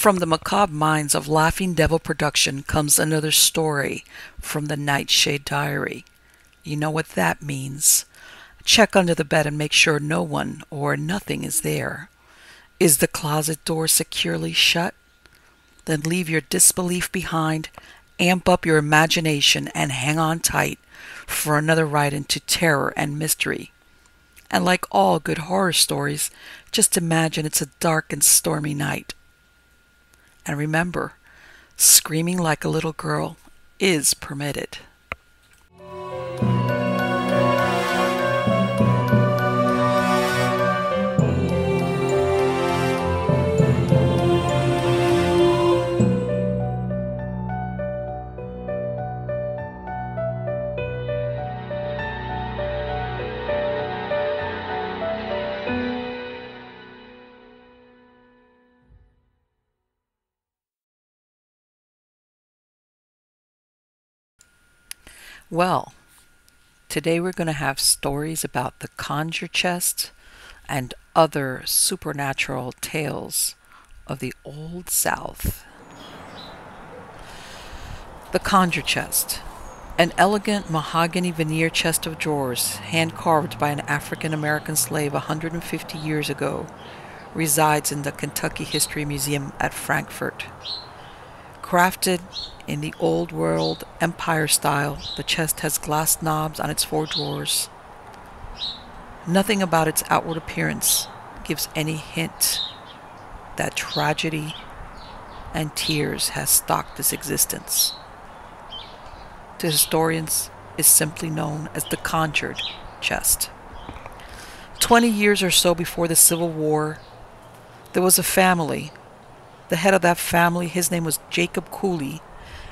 From the macabre minds of Laughing Devil Production comes another story from the Nightshade Diary. You know what that means. Check under the bed and make sure no one or nothing is there. Is the closet door securely shut? Then leave your disbelief behind, amp up your imagination, and hang on tight for another ride into terror and mystery. And like all good horror stories, just imagine it's a dark and stormy night. And remember, screaming like a little girl is permitted. Well, today we're going to have stories about the conjure chest and other supernatural tales of the Old South. The conjure chest. An elegant mahogany veneer chest of drawers, hand carved by an African American slave 150 years ago, resides in the Kentucky History Museum at Frankfort. Crafted in the old world empire style, the chest has glass knobs on its four drawers. Nothing about its outward appearance gives any hint that tragedy and tears has stalked its existence. To historians, is simply known as the conjured chest. Twenty years or so before the Civil War, there was a family the head of that family, his name was Jacob Cooley,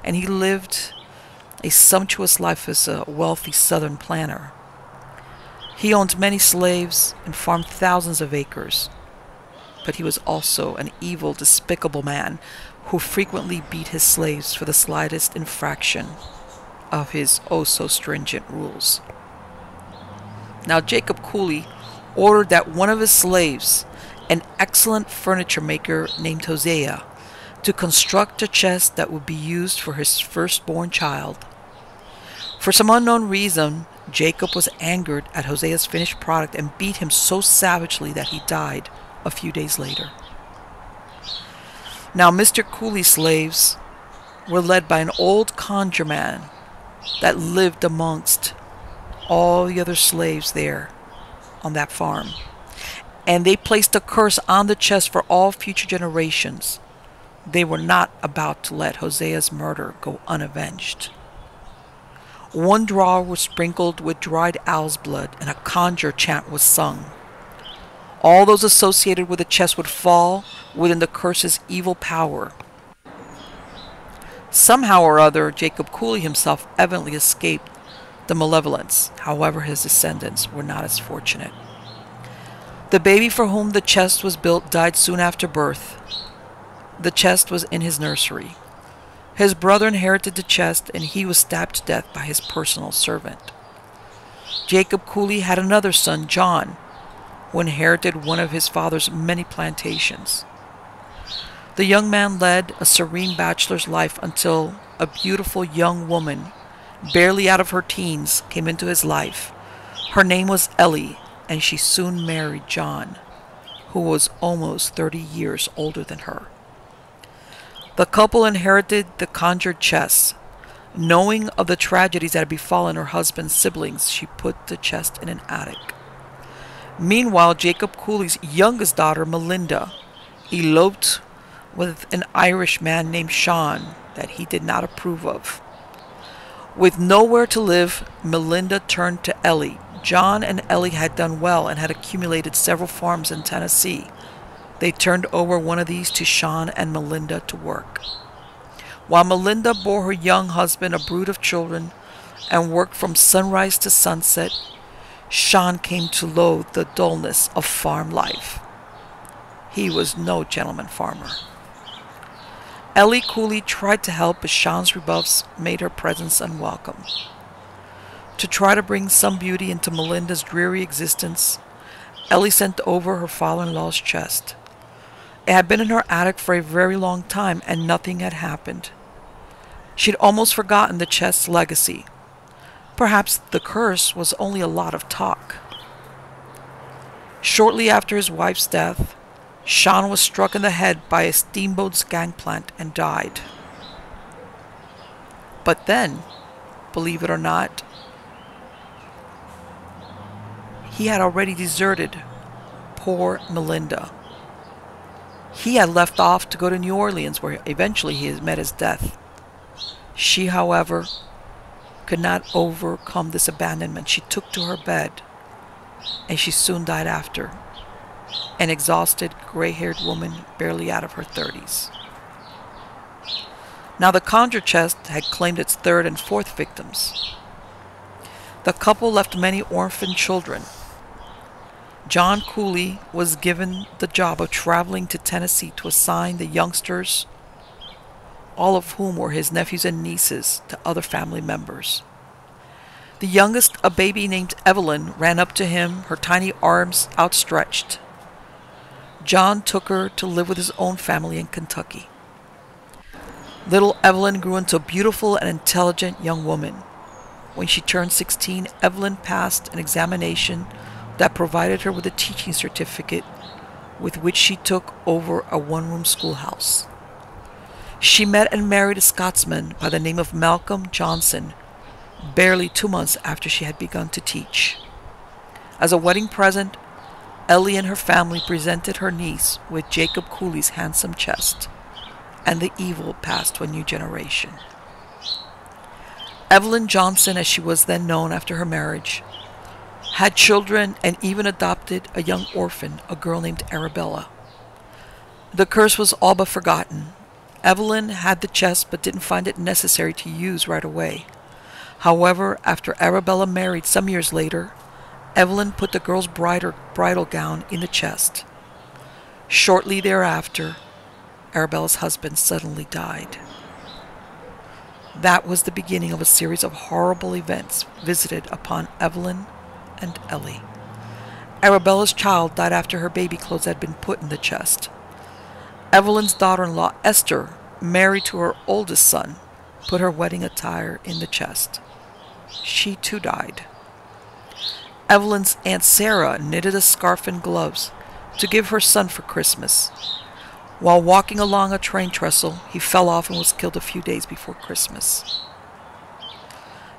and he lived a sumptuous life as a wealthy southern planter. He owned many slaves and farmed thousands of acres, but he was also an evil, despicable man who frequently beat his slaves for the slightest infraction of his oh so stringent rules. Now, Jacob Cooley ordered that one of his slaves an excellent furniture maker named Hosea to construct a chest that would be used for his firstborn child. For some unknown reason, Jacob was angered at Hosea's finished product and beat him so savagely that he died a few days later. Now, Mr. Cooley's slaves were led by an old conjure man that lived amongst all the other slaves there on that farm and they placed a curse on the chest for all future generations. They were not about to let Hosea's murder go unavenged. One drawer was sprinkled with dried owl's blood, and a conjure chant was sung. All those associated with the chest would fall within the curse's evil power. Somehow or other, Jacob Cooley himself evidently escaped the malevolence. However, his descendants were not as fortunate. The baby for whom the chest was built died soon after birth. The chest was in his nursery. His brother inherited the chest, and he was stabbed to death by his personal servant. Jacob Cooley had another son, John, who inherited one of his father's many plantations. The young man led a serene bachelor's life until a beautiful young woman, barely out of her teens, came into his life. Her name was Ellie, and she soon married John, who was almost 30 years older than her. The couple inherited the conjured chest. Knowing of the tragedies that had befallen her husband's siblings, she put the chest in an attic. Meanwhile, Jacob Cooley's youngest daughter, Melinda, eloped with an Irish man named Sean that he did not approve of. With nowhere to live, Melinda turned to Ellie, John and Ellie had done well and had accumulated several farms in Tennessee. They turned over one of these to Sean and Melinda to work. While Melinda bore her young husband a brood of children and worked from sunrise to sunset, Sean came to loathe the dullness of farm life. He was no gentleman farmer. Ellie Cooley tried to help, but Sean's rebuffs made her presence unwelcome. To try to bring some beauty into Melinda's dreary existence, Ellie sent over her father in law's chest. It had been in her attic for a very long time and nothing had happened. She'd almost forgotten the chest's legacy. Perhaps the curse was only a lot of talk. Shortly after his wife's death, Sean was struck in the head by a steamboat's gangplank and died. But then, believe it or not, he had already deserted poor Melinda. He had left off to go to New Orleans, where eventually he met his death. She, however, could not overcome this abandonment. She took to her bed, and she soon died after, an exhausted, gray haired woman barely out of her 30s. Now, the conjure chest had claimed its third and fourth victims. The couple left many orphan children John Cooley was given the job of traveling to Tennessee to assign the youngsters, all of whom were his nephews and nieces, to other family members. The youngest, a baby named Evelyn, ran up to him, her tiny arms outstretched. John took her to live with his own family in Kentucky. Little Evelyn grew into a beautiful and intelligent young woman. When she turned 16, Evelyn passed an examination that provided her with a teaching certificate with which she took over a one room schoolhouse. She met and married a Scotsman by the name of Malcolm Johnson barely two months after she had begun to teach. As a wedding present, Ellie and her family presented her niece with Jacob Cooley's handsome chest, and the evil passed to a new generation. Evelyn Johnson, as she was then known after her marriage, had children, and even adopted a young orphan, a girl named Arabella. The curse was all but forgotten. Evelyn had the chest but didn't find it necessary to use right away. However, after Arabella married some years later, Evelyn put the girl's bridal, gown in the chest. Shortly thereafter, Arabella's husband suddenly died. That was the beginning of a series of horrible events visited upon Evelyn and Ellie. Arabella's child died after her baby clothes had been put in the chest. Evelyn's daughter in law, Esther, married to her oldest son, put her wedding attire in the chest. She too died. Evelyn's Aunt Sarah knitted a scarf and gloves to give her son for Christmas. While walking along a train trestle, he fell off and was killed a few days before Christmas.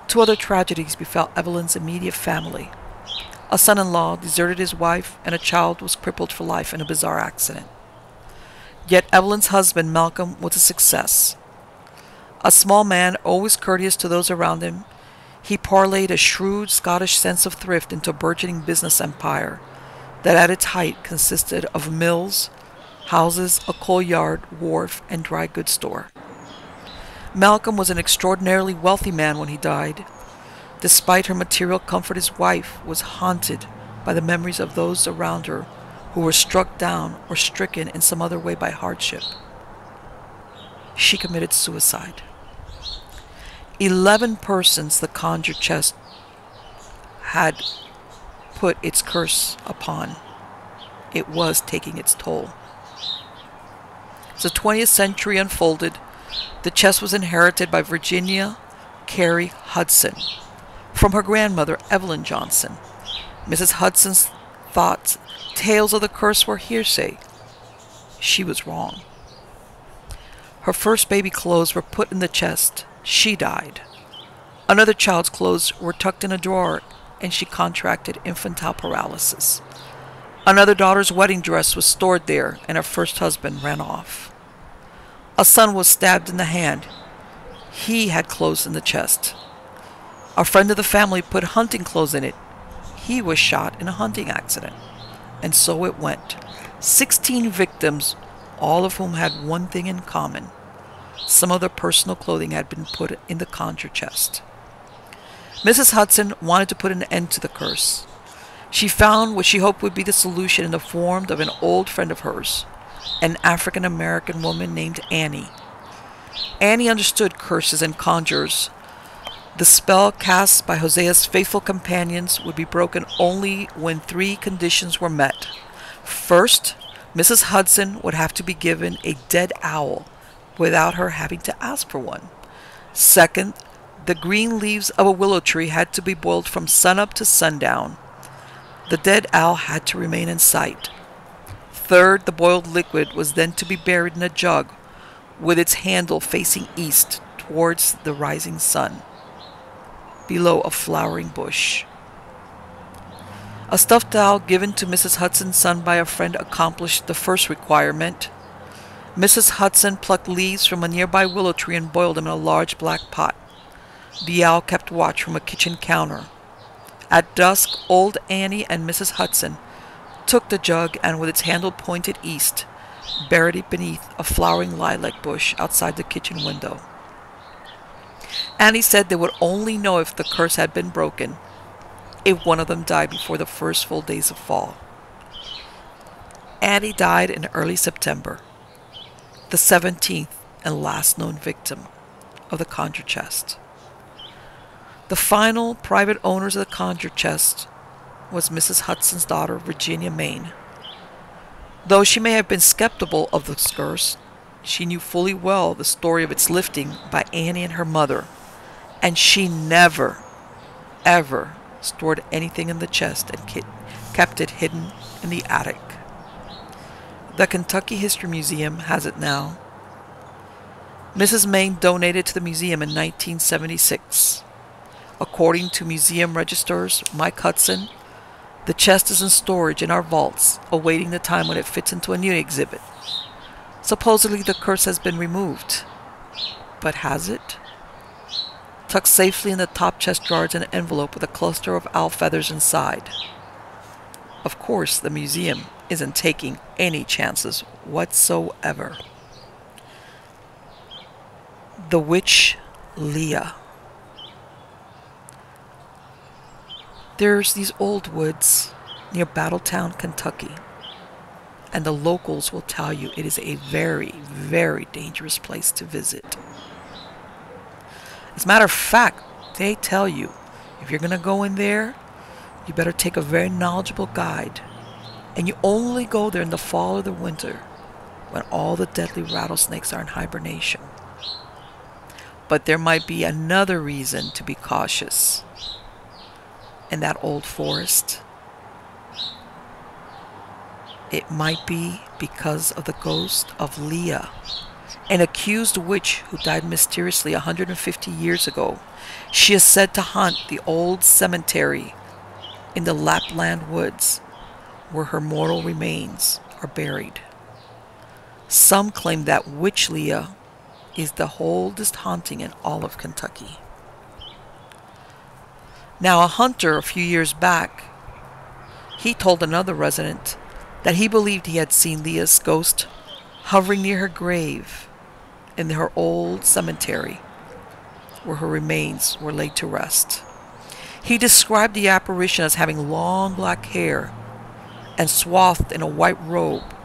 Two other tragedies befell Evelyn's immediate family. A son in law deserted his wife, and a child was crippled for life in a bizarre accident. Yet Evelyn's husband, Malcolm, was a success. A small man, always courteous to those around him, he parlayed a shrewd Scottish sense of thrift into a burgeoning business empire that at its height consisted of mills, houses, a coal yard, wharf, and dry goods store. Malcolm was an extraordinarily wealthy man when he died, Despite her material comfort, his wife was haunted by the memories of those around her who were struck down or stricken in some other way by hardship. She committed suicide. Eleven persons the conjure chest had put its curse upon. It was taking its toll. As the 20th century unfolded, the chest was inherited by Virginia Cary Hudson, from her grandmother, Evelyn Johnson. Mrs. Hudson's thoughts, tales of the curse were hearsay. She was wrong. Her first baby clothes were put in the chest. She died. Another child's clothes were tucked in a drawer, and she contracted infantile paralysis. Another daughter's wedding dress was stored there, and her first husband ran off. A son was stabbed in the hand. He had clothes in the chest. A friend of the family put hunting clothes in it. He was shot in a hunting accident. And so it went. Sixteen victims, all of whom had one thing in common. Some of their personal clothing had been put in the conjure chest. Mrs. Hudson wanted to put an end to the curse. She found what she hoped would be the solution in the form of an old friend of hers, an African American woman named Annie. Annie understood curses and conjures the spell cast by Hosea's faithful companions would be broken only when three conditions were met. First, Mrs. Hudson would have to be given a dead owl without her having to ask for one. Second, the green leaves of a willow tree had to be boiled from sunup to sundown. The dead owl had to remain in sight. Third, the boiled liquid was then to be buried in a jug with its handle facing east towards the rising sun, below a flowering bush. A stuffed owl given to Mrs. Hudson's son by a friend accomplished the first requirement. Mrs. Hudson plucked leaves from a nearby willow tree and boiled them in a large black pot. The owl kept watch from a kitchen counter. At dusk, old Annie and Mrs. Hudson took the jug and, with its handle pointed east, buried it beneath a flowering lilac bush outside the kitchen window. Annie said they would only know if the curse had been broken if one of them died before the first full days of fall. Annie died in early September, the 17th and last known victim of the conjure chest. The final private owners of the conjure chest was Mrs. Hudson's daughter, Virginia Main. Though she may have been skeptical of the curse, she knew fully well the story of its lifting by Annie and her mother, and she never, ever stored anything in the chest and kept it hidden in the attic. The Kentucky History Museum has it now. Mrs. Main donated to the museum in 1976. According to museum registrars Mike Hudson, the chest is in storage in our vaults, awaiting the time when it fits into a new exhibit. Supposedly the curse has been removed. But has it? tucked safely in the top chest drawer is an envelope with a cluster of owl feathers inside. Of course, the museum isn't taking any chances whatsoever. The Witch Leah. There's these old woods near Battletown, Kentucky, and the locals will tell you it is a very, very dangerous place to visit. As a matter of fact, they tell you if you're going to go in there, you better take a very knowledgeable guide. And you only go there in the fall or the winter when all the deadly rattlesnakes are in hibernation. But there might be another reason to be cautious in that old forest. It might be because of the ghost of Leah an accused witch who died mysteriously 150 years ago. She is said to haunt the old cemetery in the Lapland woods where her mortal remains are buried. Some claim that Witch Leah is the oldest haunting in all of Kentucky. Now, a hunter a few years back, he told another resident that he believed he had seen Leah's ghost hovering near her grave in her old cemetery where her remains were laid to rest. He described the apparition as having long black hair and swathed in a white robe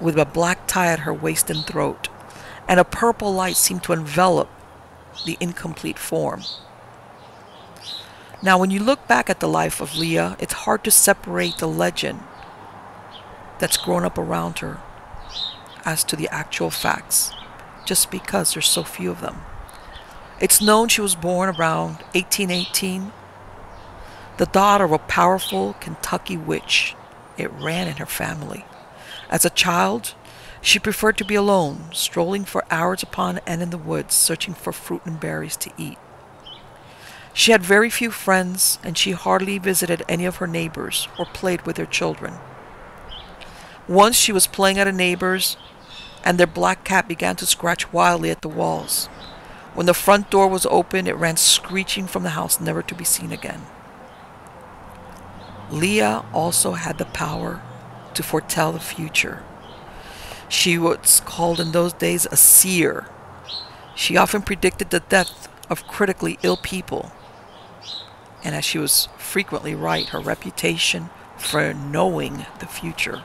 with a black tie at her waist and throat, and a purple light seemed to envelop the incomplete form. Now, when you look back at the life of Leah, it's hard to separate the legend that's grown up around her as to the actual facts just because there's so few of them. It's known she was born around 1818, the daughter of a powerful Kentucky witch. It ran in her family. As a child, she preferred to be alone, strolling for hours upon end in the woods, searching for fruit and berries to eat. She had very few friends, and she hardly visited any of her neighbors or played with their children. Once she was playing at a neighbor's and their black cat began to scratch wildly at the walls. When the front door was open, it ran screeching from the house, never to be seen again. Leah also had the power to foretell the future. She was called in those days a seer. She often predicted the death of critically ill people. And as she was frequently right, her reputation for knowing the future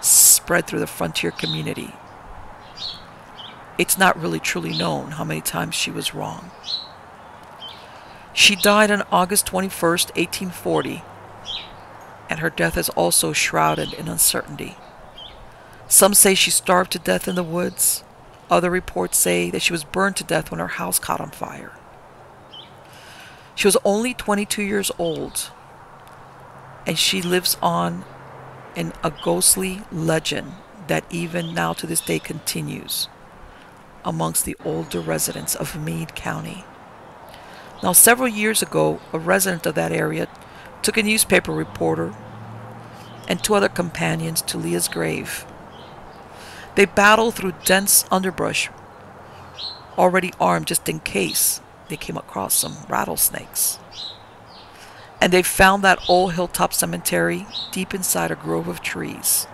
spread through the frontier community it's not really truly known how many times she was wrong. She died on August 21st, 1840, and her death is also shrouded in uncertainty. Some say she starved to death in the woods. Other reports say that she was burned to death when her house caught on fire. She was only 22 years old, and she lives on in a ghostly legend that even now to this day continues amongst the older residents of Meade County. Now, several years ago, a resident of that area took a newspaper reporter and two other companions to Leah's grave. They battled through dense underbrush, already armed just in case they came across some rattlesnakes. And they found that old hilltop cemetery deep inside a grove of trees.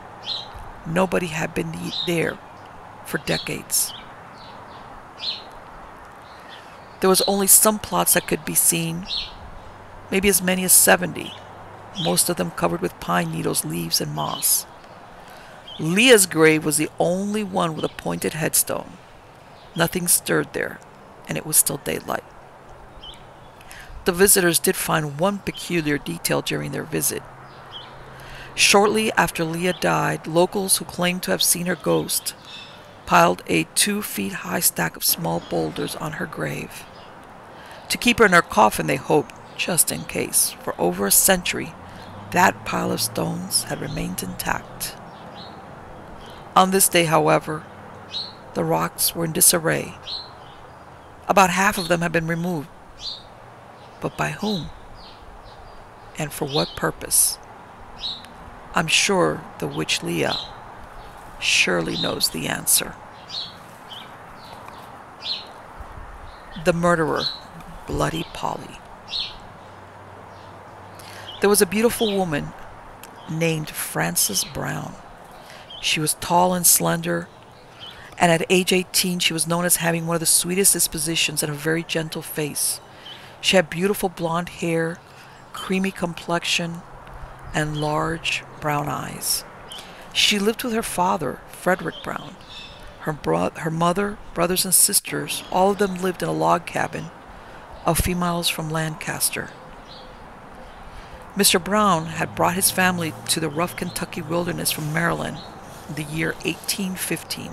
Nobody had been there for decades. There was only some plots that could be seen, maybe as many as 70, most of them covered with pine needles, leaves, and moss. Leah's grave was the only one with a pointed headstone. Nothing stirred there, and it was still daylight. The visitors did find one peculiar detail during their visit. Shortly after Leah died, locals who claimed to have seen her ghost piled a two feet high stack of small boulders on her grave. To keep her in her coffin, they hoped, just in case. For over a century, that pile of stones had remained intact. On this day, however, the rocks were in disarray. About half of them had been removed. But by whom? And for what purpose? I'm sure the witch Leah surely knows the answer. The murderer, Bloody Polly. There was a beautiful woman named Frances Brown. She was tall and slender, and at age 18 she was known as having one of the sweetest dispositions and a very gentle face. She had beautiful blonde hair, creamy complexion, and large brown eyes. She lived with her father, Frederick Brown. Her, bro- her mother, brothers, and sisters, all of them lived in a log cabin a few miles from Lancaster. Mr. Brown had brought his family to the rough Kentucky wilderness from Maryland in the year 1815.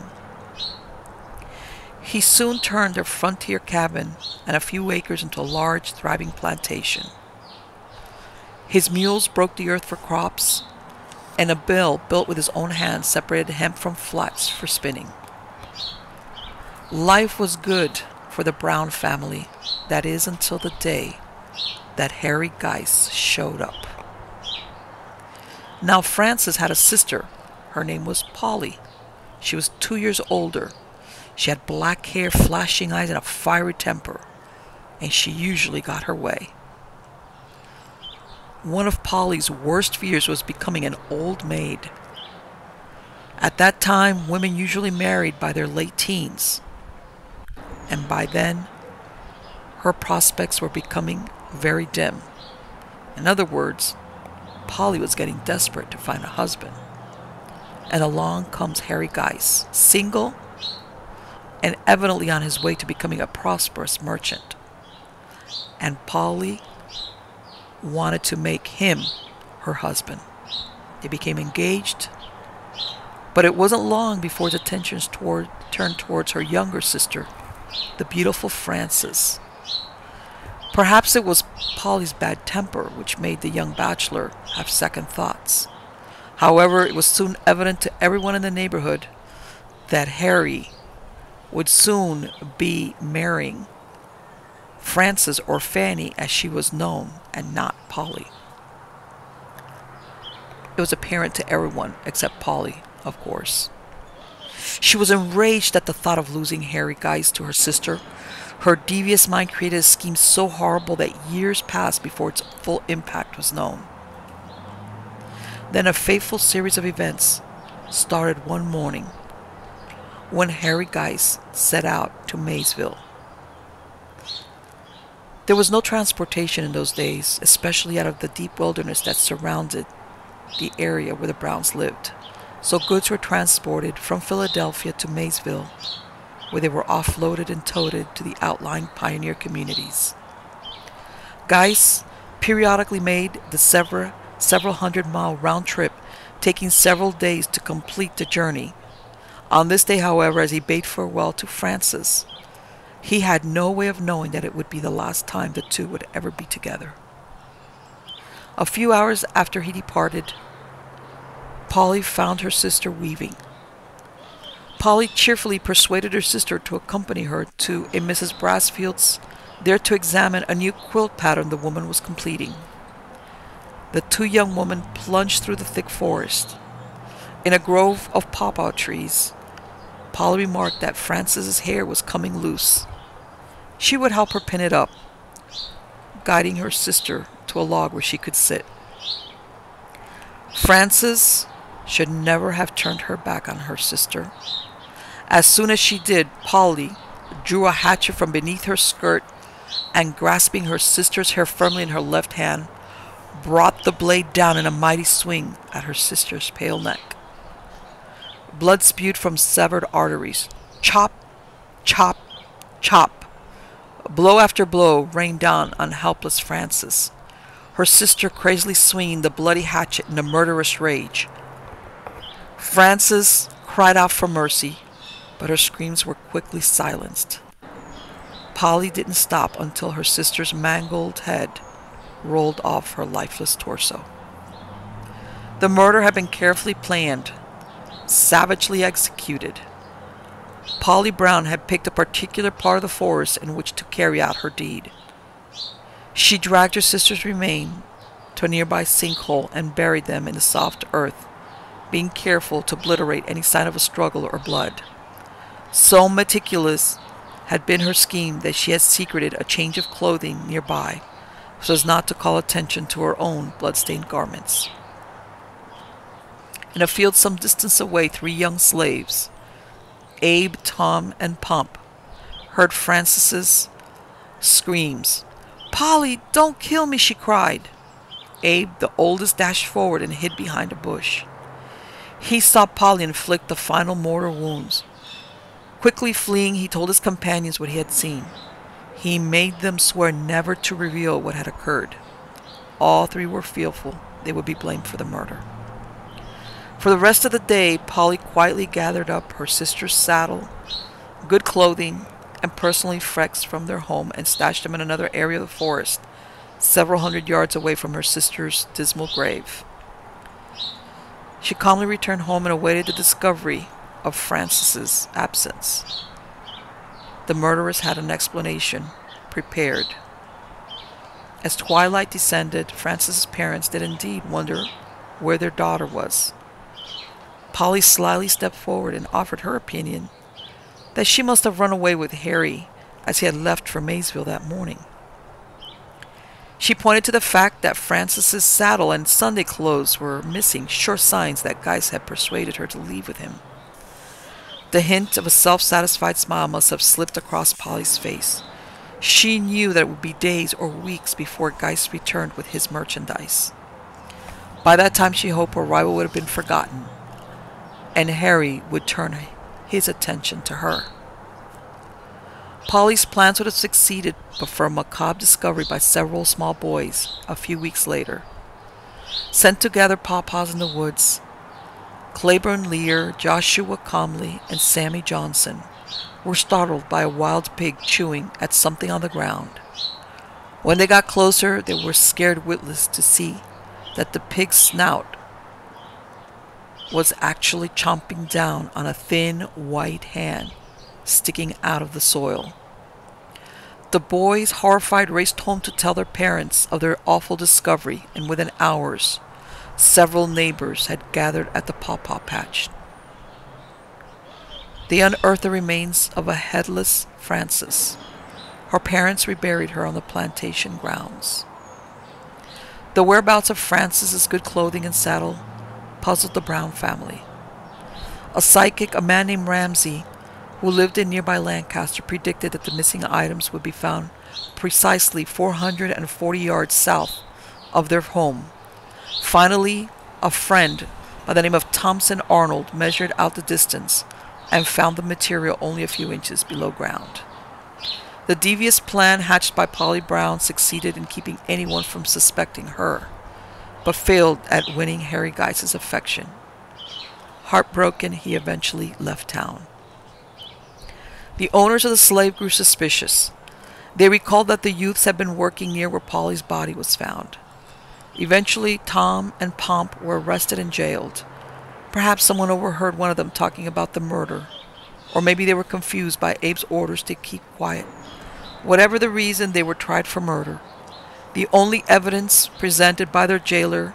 He soon turned their frontier cabin and a few acres into a large, thriving plantation. His mules broke the earth for crops, and a mill built with his own hands separated hemp from flax for spinning. Life was good for the Brown family, that is, until the day that Harry Geiss showed up. Now, Frances had a sister. Her name was Polly. She was two years older. She had black hair, flashing eyes, and a fiery temper, and she usually got her way. One of Polly's worst fears was becoming an old maid. At that time, women usually married by their late teens, and by then, her prospects were becoming very dim. In other words, Polly was getting desperate to find a husband. And along comes Harry Geiss, single and evidently on his way to becoming a prosperous merchant. And Polly wanted to make him her husband. They became engaged, but it wasn't long before his attentions toward, turned towards her younger sister, the beautiful Frances. Perhaps it was Polly's bad temper which made the young bachelor have second thoughts. However, it was soon evident to everyone in the neighborhood that Harry would soon be marrying Frances or Fanny as she was known, and not Polly. It was apparent to everyone except Polly, of course. She was enraged at the thought of losing Harry Geiss to her sister, her devious mind created a scheme so horrible that years passed before its full impact was known. Then a fateful series of events started one morning when Harry Geiss set out to Maysville. There was no transportation in those days, especially out of the deep wilderness that surrounded the area where the Browns lived. So goods were transported from Philadelphia to Maysville where they were offloaded and toted to the outlying pioneer communities. Geiss periodically made the several, several hundred mile round trip, taking several days to complete the journey On this day, however, as he bade farewell to Frances, he had no way of knowing that it would be the last time the two would ever be together. A few hours after he departed, Polly found her sister weaving. Polly cheerfully persuaded her sister to accompany her to a Mrs. Brassfield's, there to examine a new quilt pattern the woman was completing. The two young women plunged through the thick forest. In a grove of pawpaw trees, Polly remarked that Frances's hair was coming loose. She would help her pin it up, guiding her sister to a log where she could sit. Frances should never have turned her back on her sister. As soon as she did, Polly drew a hatchet from beneath her skirt and, grasping her sister's hair firmly in her left hand, brought the blade down in a mighty swing at her sister's pale neck. Blood spewed from severed arteries. Chop, chop, chop. Blow after blow rained down on helpless Frances, her sister crazily swinging the bloody hatchet in a murderous rage. Frances cried out for mercy, but her screams were quickly silenced. Polly didn't stop until her sister's mangled head rolled off her lifeless torso. The murder had been carefully planned, savagely executed. Polly Brown had picked a particular part of the forest in which to carry out her deed. She dragged her sister's remains to a nearby sinkhole and buried them in the soft earth, being careful to obliterate any sign of a struggle or blood. So meticulous had been her scheme that she had secreted a change of clothing nearby so as not to call attention to her own blood-stained garments. In a field some distance away, three young slaves, Abe, Tom, and Pump, heard Frances's screams. Polly, don't kill me, she cried. Abe, the oldest, dashed forward and hid behind a bush. He saw Polly inflict the final mortal wounds. Quickly fleeing, he told his companions what he had seen. He made them swear never to reveal what had occurred. All three were fearful they would be blamed for the murder. For the rest of the day, Polly quietly gathered up her sister's saddle, good clothing, and personal effects from their home and stashed them in another area of the forest, several hundred yards away from her sister's dismal grave. She calmly returned home and awaited the discovery of Frances's absence. The murderers had an explanation prepared. As twilight descended, Frances's parents did indeed wonder where their daughter was. Polly slyly stepped forward and offered her opinion that she must have run away with Harry as he had left for Maysville that morning. She pointed to the fact that Frances's saddle and Sunday clothes were missing, sure signs that Geist had persuaded her to leave with him. The hint of a self-satisfied smile must have slipped across Polly's face. She knew that it would be days or weeks before Geist returned with his merchandise. By that time she hoped her rival would have been forgotten, and Harry would turn his attention to her. Polly's plans would have succeeded but for a macabre discovery by several small boys a few weeks later. Sent to gather pawpaws in the woods, Claiborne Lear, Joshua Comley, and Sammy Johnson were startled by a wild pig chewing at something on the ground. When they got closer, they were scared witless to see that the pig's snout was actually chomping down on a thin white hand sticking out of the soil. The boys, horrified, raced home to tell their parents of their awful discovery, and within hours, Several neighbors had gathered at the pawpaw patch. They unearthed the remains of a headless Frances. Her parents reburied her on the plantation grounds. The whereabouts of Frances's good clothing and saddle puzzled the Brown family. A psychic, a man named Ramsey, who lived in nearby Lancaster, predicted that the missing items would be found precisely 440 yards south of their home Finally, a friend by the name of Thompson Arnold measured out the distance and found the material only a few inches below ground. The devious plan hatched by Polly Brown succeeded in keeping anyone from suspecting her, but failed at winning Harry Geist's affection. Heartbroken, he eventually left town. The owners of the slave grew suspicious. They recalled that the youths had been working near where Polly's body was found. Eventually, Tom and Pomp were arrested and jailed. Perhaps someone overheard one of them talking about the murder, or maybe they were confused by Abe's orders to keep quiet. Whatever the reason, they were tried for murder. The only evidence presented by their jailer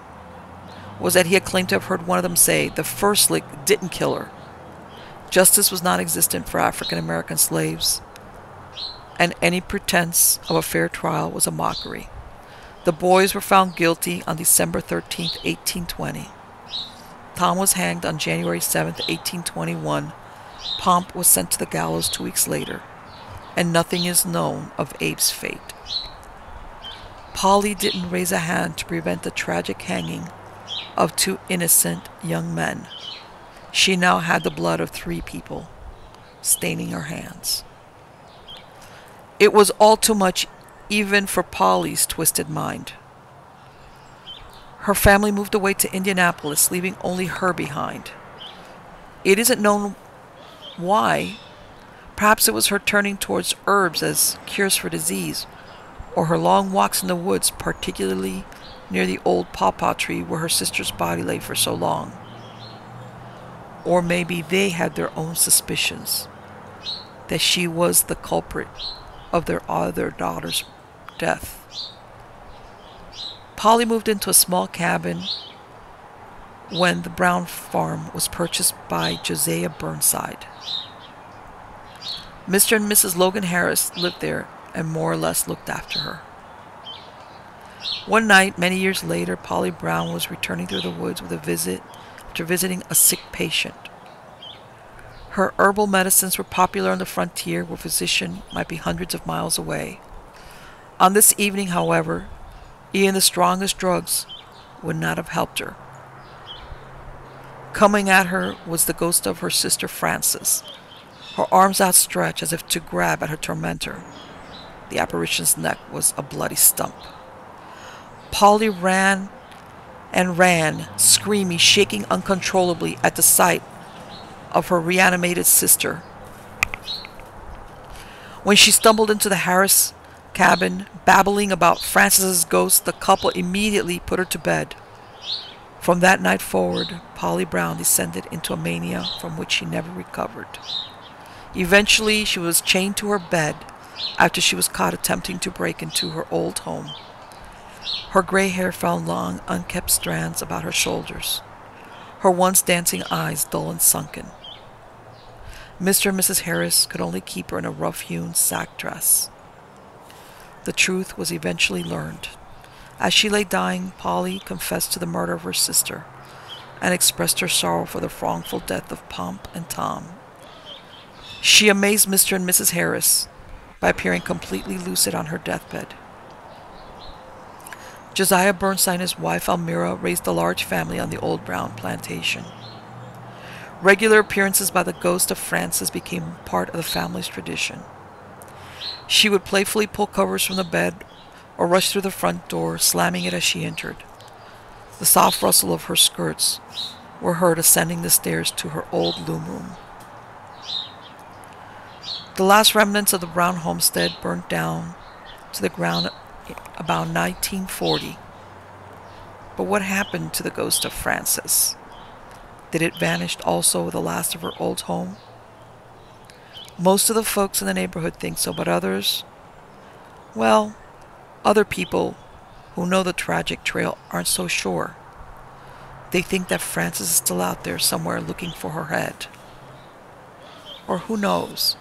was that he had claimed to have heard one of them say, The first lick didn't kill her. Justice was non existent for African American slaves, and any pretense of a fair trial was a mockery. The boys were found guilty on December 13, 1820. Tom was hanged on January 7, 1821. Pomp was sent to the gallows two weeks later, and nothing is known of Abe's fate. Polly didn't raise a hand to prevent the tragic hanging of two innocent young men. She now had the blood of three people staining her hands. It was all too much even for Polly's twisted mind. Her family moved away to Indianapolis, leaving only her behind. It isn't known why. Perhaps it was her turning towards herbs as cures for disease, or her long walks in the woods, particularly near the old pawpaw tree where her sister's body lay for so long. Or maybe they had their own suspicions that she was the culprit of their other daughter's death. Polly moved into a small cabin when the Brown farm was purchased by Josiah Burnside. Mr. and Mrs. Logan Harris lived there and more or less looked after her. One night, many years later, Polly Brown was returning through the woods with a visit after visiting a sick patient. Her herbal medicines were popular on the frontier where physician might be hundreds of miles away. On this evening, however, even the strongest drugs would not have helped her. Coming at her was the ghost of her sister Frances, her arms outstretched as if to grab at her tormentor. The apparition's neck was a bloody stump. Polly ran and ran, screaming, shaking uncontrollably at the sight of her reanimated sister. When she stumbled into the Harris cabin, babbling about Frances's ghost, the couple immediately put her to bed. From that night forward, Polly Brown descended into a mania from which she never recovered. Eventually, she was chained to her bed after she was caught attempting to break into her old home. Her gray hair fell in long, unkept strands about her shoulders, her once dancing eyes dull and sunken. Mr. and Mrs. Harris could only keep her in a rough hewn sack dress. The truth was eventually learned. As she lay dying, Polly confessed to the murder of her sister and expressed her sorrow for the wrongful death of Pomp and Tom. She amazed Mr. and Mrs. Harris by appearing completely lucid on her deathbed. Josiah Burnside and his wife Almira raised a large family on the old Brown plantation. Regular appearances by the ghost of Frances became part of the family's tradition. She would playfully pull covers from the bed or rush through the front door, slamming it as she entered. The soft rustle of her skirts were heard ascending the stairs to her old loom room. The last remnants of the Brown homestead burnt down to the ground about 1940. But what happened to the ghost of Frances? Did it vanish also with the last of her old home? Most of the folks in the neighborhood think so, but others, well, other people who know the tragic trail aren't so sure. They think that Frances is still out there somewhere looking for her head. Or who knows?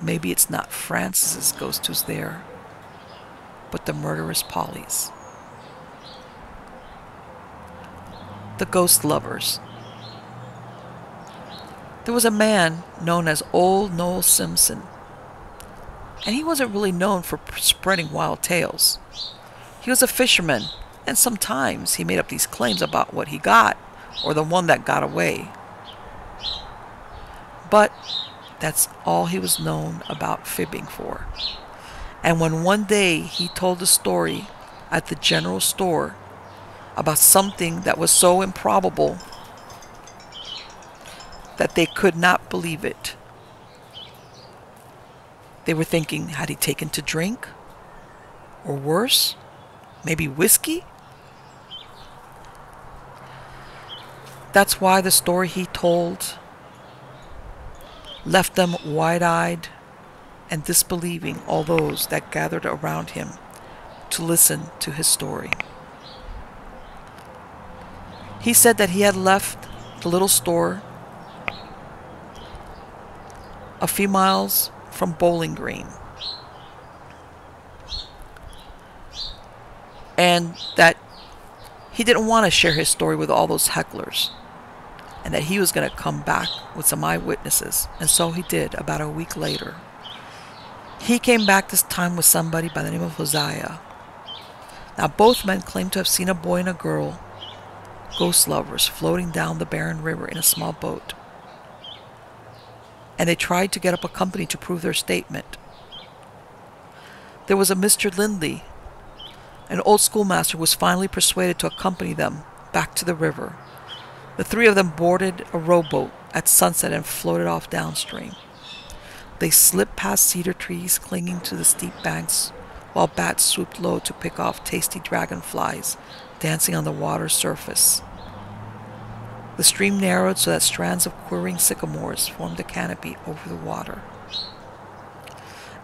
Maybe it's not Frances's ghost who's there, but the murderous Polly's. The Ghost Lovers. There was a man known as Old Noel Simpson, and he wasn't really known for spreading wild tales. He was a fisherman, and sometimes he made up these claims about what he got or the one that got away. But that's all he was known about fibbing for. And when one day he told a story at the general store about something that was so improbable that they could not believe it. They were thinking, had he taken to drink? Or worse, maybe whiskey? That's why the story he told left them wide eyed and disbelieving all those that gathered around him to listen to his story. He said that he had left the little store a few miles from Bowling Green. And that he didn't want to share his story with all those hecklers. And that he was going to come back with some eyewitnesses. And so he did about a week later. He came back this time with somebody by the name of Hosea. Now, both men claimed to have seen a boy and a girl, ghost lovers, floating down the barren river in a small boat and they tried to get up a company to prove their statement. There was a Mr. Lindley, an old schoolmaster, was finally persuaded to accompany them back to the river. The three of them boarded a rowboat at sunset and floated off downstream. They slipped past cedar trees clinging to the steep banks, while bats swooped low to pick off tasty dragonflies dancing on the water's surface. The stream narrowed so that strands of quivering sycamores formed a canopy over the water.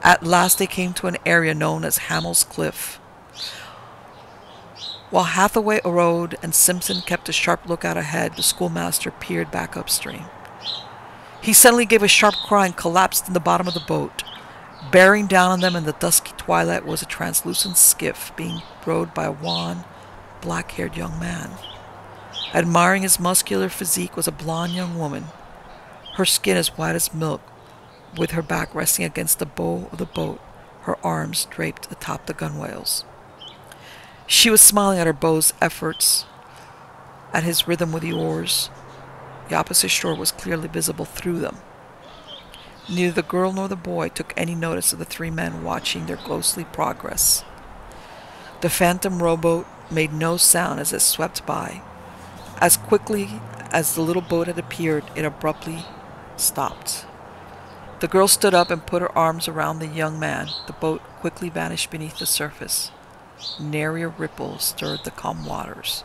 At last they came to an area known as Hamel's Cliff. While Hathaway rowed and Simpson kept a sharp lookout ahead, the schoolmaster peered back upstream. He suddenly gave a sharp cry and collapsed in the bottom of the boat. Bearing down on them in the dusky twilight was a translucent skiff being rowed by a wan, black haired young man. Admiring his muscular physique was a blonde young woman, her skin as white as milk, with her back resting against the bow of the boat, her arms draped atop the gunwales. She was smiling at her beau's efforts, at his rhythm with the oars. The opposite shore was clearly visible through them. Neither the girl nor the boy took any notice of the three men watching their ghostly progress. The phantom rowboat made no sound as it swept by, as quickly as the little boat had appeared, it abruptly stopped. The girl stood up and put her arms around the young man. The boat quickly vanished beneath the surface. Nary a ripple stirred the calm waters.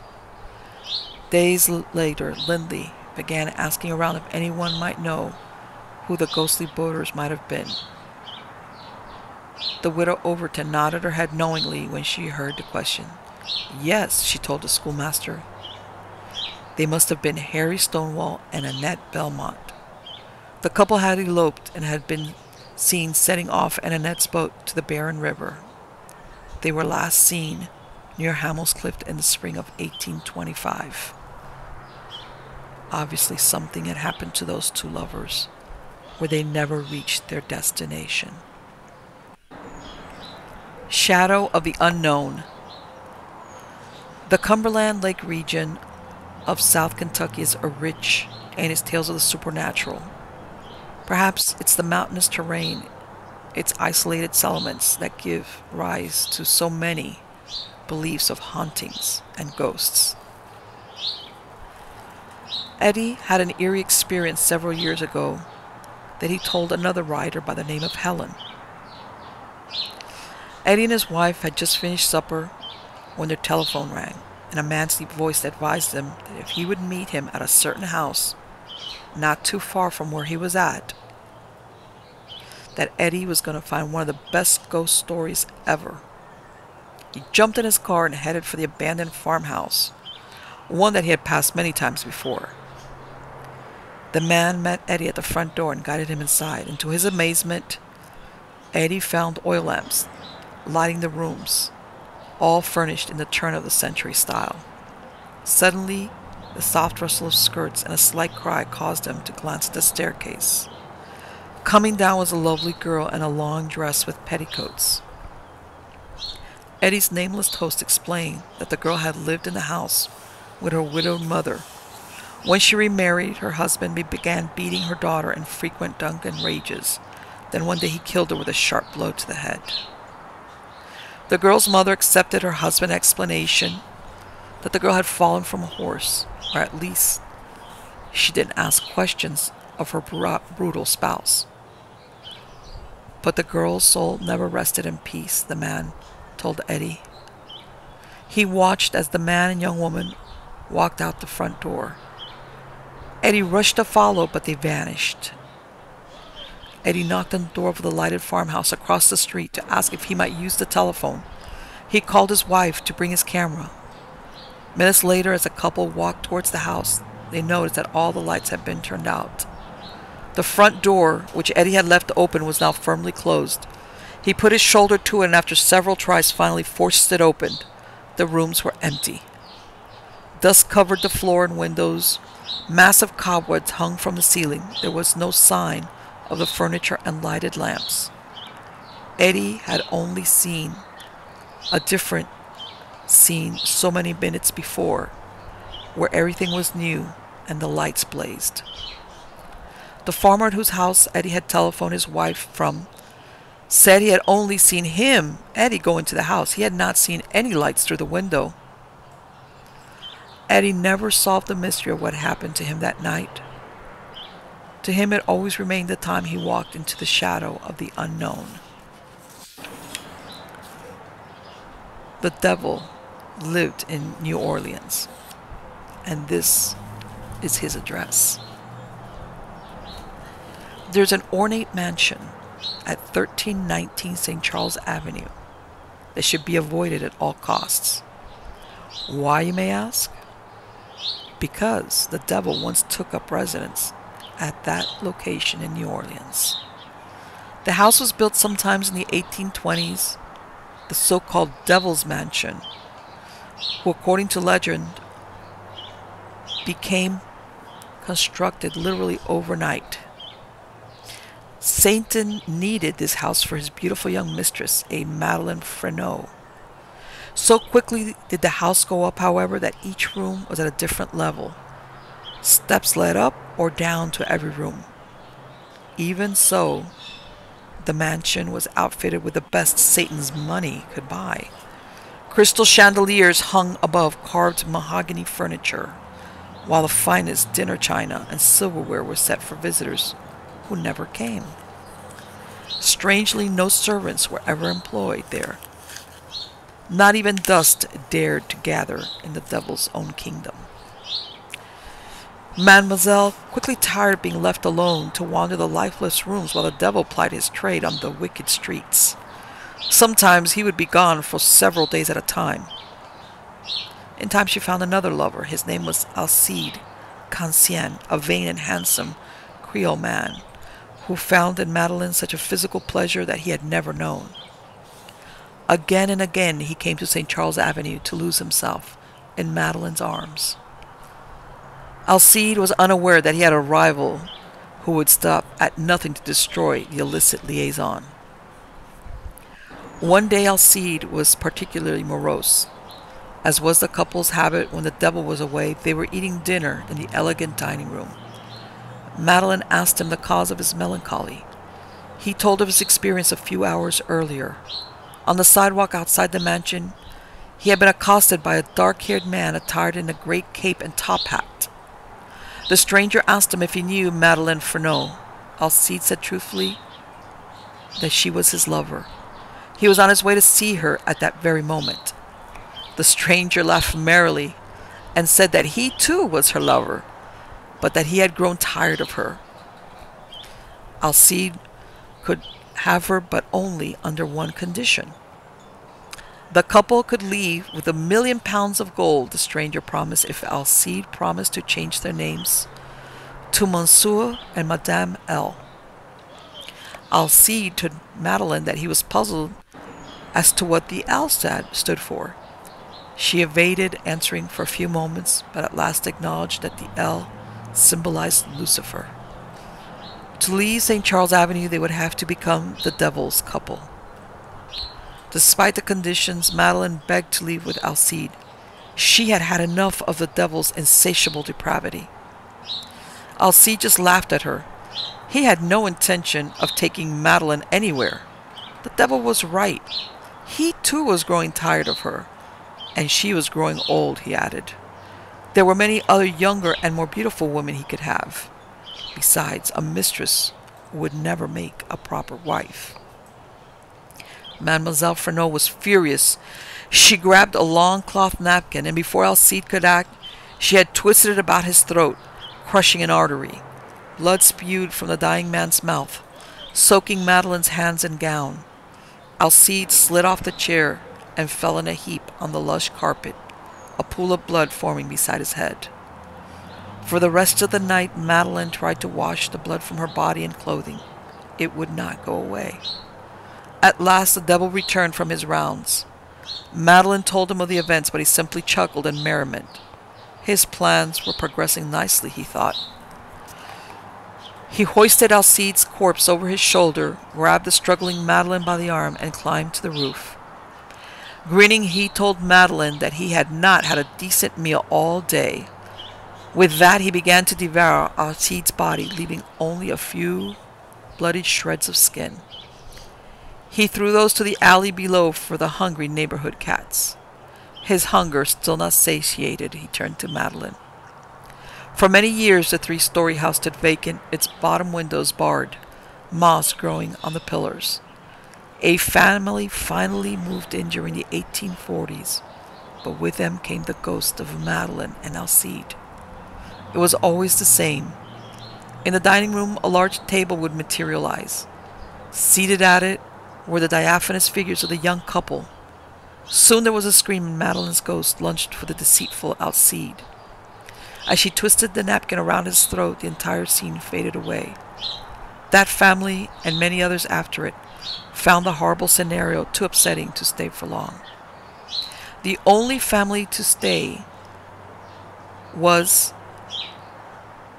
Days later, Lindley began asking around if anyone might know who the ghostly boaters might have been. The widow Overton nodded her head knowingly when she heard the question. Yes, she told the schoolmaster. They must have been Harry Stonewall and Annette Belmont. The couple had eloped and had been seen setting off in Annette's boat to the barren river. They were last seen near Hamel's Cliff in the spring of 1825. Obviously, something had happened to those two lovers where they never reached their destination. Shadow of the Unknown. The Cumberland Lake region of South Kentucky is a rich and its tales of the supernatural. Perhaps it's the mountainous terrain, its isolated settlements that give rise to so many beliefs of hauntings and ghosts. Eddie had an eerie experience several years ago that he told another writer by the name of Helen. Eddie and his wife had just finished supper when their telephone rang and a man's deep voice advised them that if he would meet him at a certain house, not too far from where he was at, that Eddie was going to find one of the best ghost stories ever. He jumped in his car and headed for the abandoned farmhouse, one that he had passed many times before. The man met Eddie at the front door and guided him inside, and to his amazement, Eddie found oil lamps lighting the rooms all furnished in the turn of the century style. Suddenly, the soft rustle of skirts and a slight cry caused him to glance at the staircase. Coming down was a lovely girl in a long dress with petticoats. Eddie's nameless host explained that the girl had lived in the house with her widowed mother. When she remarried, her husband began beating her daughter in frequent drunken rages. Then one day he killed her with a sharp blow to the head. The girl's mother accepted her husband's explanation that the girl had fallen from a horse, or at least she didn't ask questions of her brutal spouse. But the girl's soul never rested in peace, the man told Eddie. He watched as the man and young woman walked out the front door. Eddie rushed to follow, but they vanished. Eddie knocked on the door of the lighted farmhouse across the street to ask if he might use the telephone. He called his wife to bring his camera. Minutes later, as the couple walked towards the house, they noticed that all the lights had been turned out. The front door, which Eddie had left open, was now firmly closed. He put his shoulder to it and after several tries finally forced it open. The rooms were empty. Dust covered the floor and windows. Massive cobwebs hung from the ceiling. There was no sign of the furniture and lighted lamps. Eddie had only seen a different scene so many minutes before, where everything was new and the lights blazed. The farmer at whose house Eddie had telephoned his wife from said he had only seen him, Eddie, go into the house. He had not seen any lights through the window. Eddie never solved the mystery of what happened to him that night. To him, it always remained the time he walked into the shadow of the unknown. The devil lived in New Orleans, and this is his address. There's an ornate mansion at 1319 St. Charles Avenue that should be avoided at all costs. Why, you may ask? Because the devil once took up residence at that location in New Orleans. The house was built sometimes in the 1820s, the so called Devil's Mansion, who, according to legend, became constructed literally overnight Satan needed this house for his beautiful young mistress, a Madeleine Freneau. So quickly did the house go up, however, that each room was at a different level. Steps led up or down to every room. Even so, the mansion was outfitted with the best Satan's money could buy. Crystal chandeliers hung above carved mahogany furniture, while the finest dinner china and silverware were set for visitors who never came. Strangely, no servants were ever employed there. Not even dust dared to gather in the devil's own kingdom. Mademoiselle, quickly tired of being left alone to wander the lifeless rooms while the devil plied his trade on the wicked streets. Sometimes he would be gone for several days at a time. In time she found another lover. His name was Alcide Cancien, a vain and handsome Creole man who found in Madeleine such a physical pleasure that he had never known. Again and again he came to St. Charles Avenue to lose himself in Madeleine's arms. Alcide was unaware that he had a rival who would stop at nothing to destroy the illicit liaison. One day Alcide was particularly morose. As was the couple's habit when the devil was away, they were eating dinner in the elegant dining room. Madeleine asked him the cause of his melancholy. He told of his experience a few hours earlier. On the sidewalk outside the mansion, he had been accosted by a dark haired man attired in a great cape and top hat. The stranger asked him if he knew Madeleine Freneau. Alcide said truthfully that she was his lover. He was on his way to see her at that very moment. The stranger laughed merrily and said that he too was her lover but that he had grown tired of her. Alcide could have her, but only under one condition. The couple could leave with a million pounds of gold, the stranger promised if Alcide promised to change their names to Monsieur and Madame L. Alcide told Madeleine that he was puzzled as to what the L stood for. She evaded answering for a few moments, but at last acknowledged that the L symbolized Lucifer. To leave St. Charles Avenue, they would have to become the devil's couple. Despite the conditions, Madeleine begged to leave with Alcide. She had had enough of the devil's insatiable depravity. Alcide just laughed at her. He had no intention of taking Madeleine anywhere. The devil was right. He too was growing tired of her. And she was growing old, he added. There were many other younger and more beautiful women he could have. Besides, a mistress would never make a proper wife. Mademoiselle Fernot was furious. She grabbed a long cloth napkin, and before Alcide could act, she had twisted it about his throat, crushing an artery. Blood spewed from the dying man's mouth, soaking Madeleine's hands and gown. Alcide slid off the chair and fell in a heap on the lush carpet, a pool of blood forming beside his head. For the rest of the night, Madeleine tried to wash the blood from her body and clothing. It would not go away. At last, the devil returned from his rounds. Madeleine told him of the events, but he simply chuckled in merriment. His plans were progressing nicely, he thought. He hoisted Alcide's corpse over his shoulder, grabbed the struggling Madeleine by the arm, and climbed to the roof. Grinning, he told Madeline that he had not had a decent meal all day. With that, he began to devour Alcide's body, leaving only a few bloody shreds of skin. He threw those to the alley below for the hungry neighborhood cats. His hunger still not satiated, he turned to Madeline. For many years, the three story house stood vacant, its bottom windows barred, moss growing on the pillars. A family finally moved in during the 1840s, but with them came the ghosts of Madeline and Alcide. It was always the same. In the dining room, a large table would materialize. Seated at it were the diaphanous figures of the young couple. Soon there was a scream, and Madeline's ghost lunged for the deceitful Alcide. As she twisted the napkin around his throat, the entire scene faded away. That family, and many others after it, found the horrible scenario too upsetting to stay for long. The only family to stay was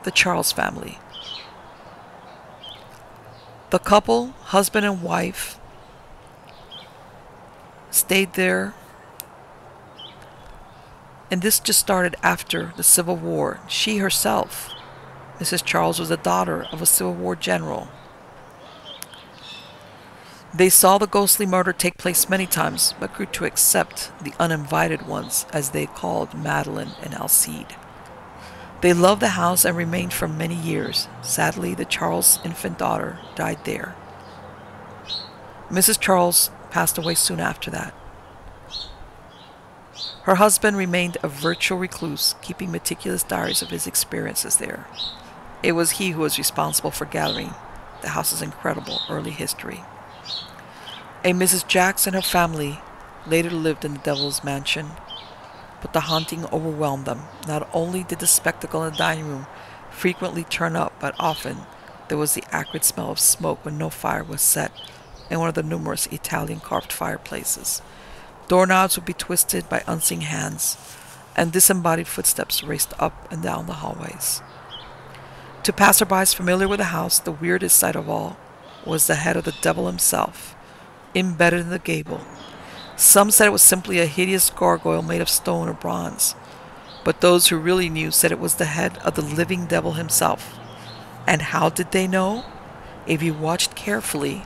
the Charles family. The couple, husband and wife, stayed there and this just started after the Civil War. She herself, Mrs. Charles, was the daughter of a Civil War general. They saw the ghostly murder take place many times, but grew to accept the uninvited ones, as they called Madeline and Alcide. They loved the house and remained for many years. Sadly, the Charles' infant daughter died there. Mrs. Charles passed away soon after that. Her husband remained a virtual recluse, keeping meticulous diaries of his experiences there. It was he who was responsible for gathering the house's incredible early history. A Mrs. Jacks and her family later lived in the Devil's Mansion, but the haunting overwhelmed them. Not only did the spectacle in the dining room frequently turn up, but often there was the acrid smell of smoke when no fire was set in one of the numerous Italian carved fireplaces. Doorknobs would be twisted by unseen hands, and disembodied footsteps raced up and down the hallways. To passerbys familiar with the house, the weirdest sight of all was the head of the devil himself, embedded in the gable. Some said it was simply a hideous gargoyle made of stone or bronze, but those who really knew said it was the head of the living devil himself. And how did they know? If you watched carefully,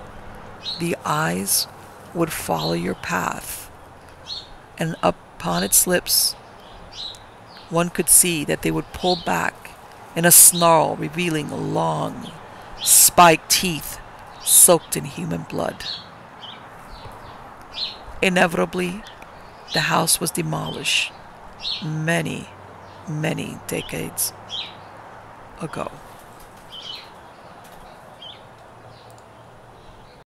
the eyes would follow your path and upon its lips one could see that they would pull back in a snarl, revealing long, spiked teeth soaked in human blood. Inevitably, the house was demolished many, many decades ago.